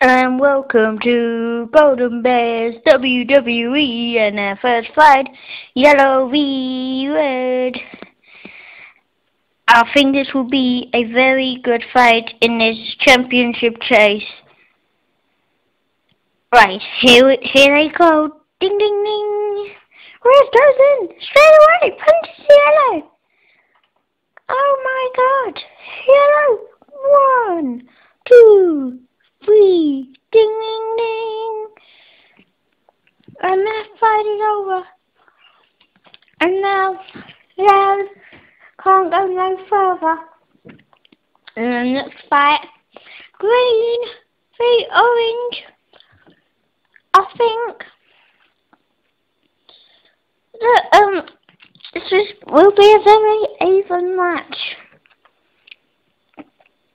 and welcome to Golden Bears WWE and our first fight, Yellow v Red. I think this will be a very good fight in this championship chase. Right, here, here they go. Ding, ding, ding. Red goes straight away, punches Yellow. Oh my god, Yellow, one, two, Ding, ding, ding. And that fight is over. And now, Red can't go no further. And the next fight, green v orange. I think that um this is, will be a very even match.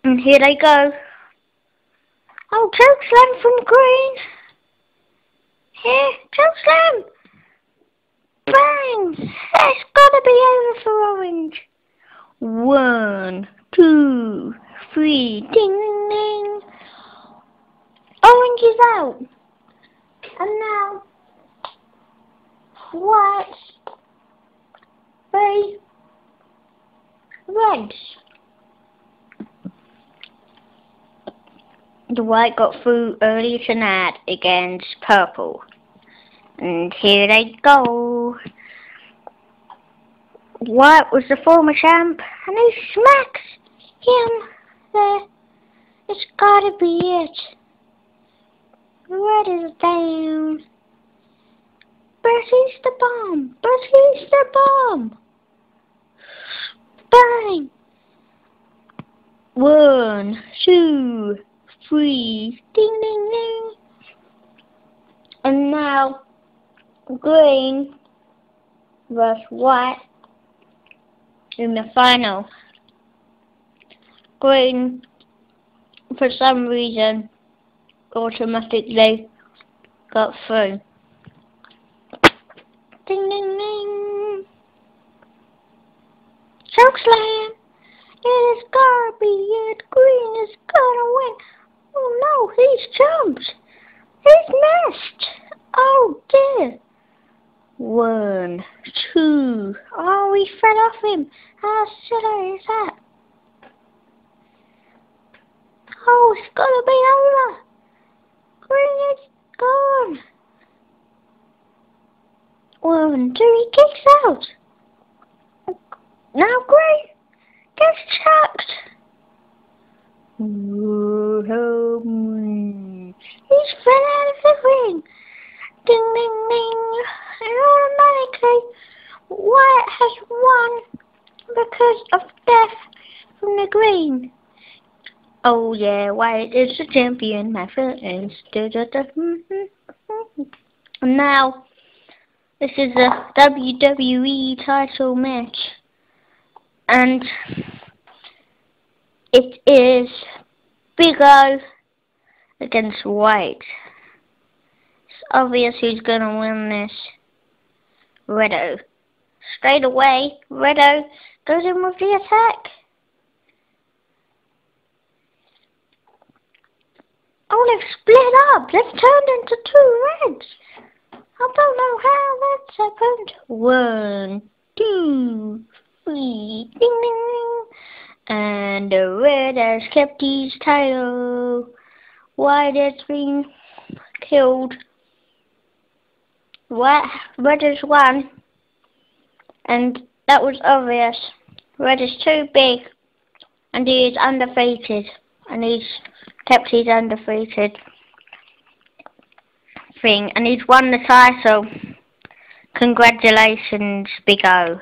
And here they go. Choke slam from Green. Here, choke slam. Bang! It's gotta be over for Orange. One, two, three, ding, ding, ding. Orange is out. And now, white, three, reds. The white got through early tonight against purple. And here they go. White was the former champ, and he smacks him there. It's gotta be it. Red is down. But he's the bomb. But he's the bomb. Bang. One, two, freeze. Ding, ding, ding. And now, green versus white in the final. Green, for some reason, automatically got through. Ding, ding, ding. Choke slam. It is gonna be it. Green is gonna win. Oh he's jumped. He's missed. Oh dear. One, two. Oh, he fell off him. How silly is that? Oh, it's gotta be over. Green is gone. One, two, he kicks out. Now Green gets chucked. me. He's fell out of the ring. Ding, ding, ding. And automatically, Wyatt has won because of death from the green. Oh yeah, Wyatt is the champion, my friends. Hmm, hmm, hmm. And now, this is a WWE title match. And it is Big O against White. It's obvious who's gonna win this. Redo. Straight away, Redo goes in with the attack. Oh, they've split up. They've turned into two reds. I don't know how that's happened. One, two, three, ding, ding, ding. And the red has kept his title. Has been killed. What? Red is one. And that was obvious. Red is too big. And he is undefeated. And he's kept his undefeated thing. And he's won the title. Congratulations, Big O.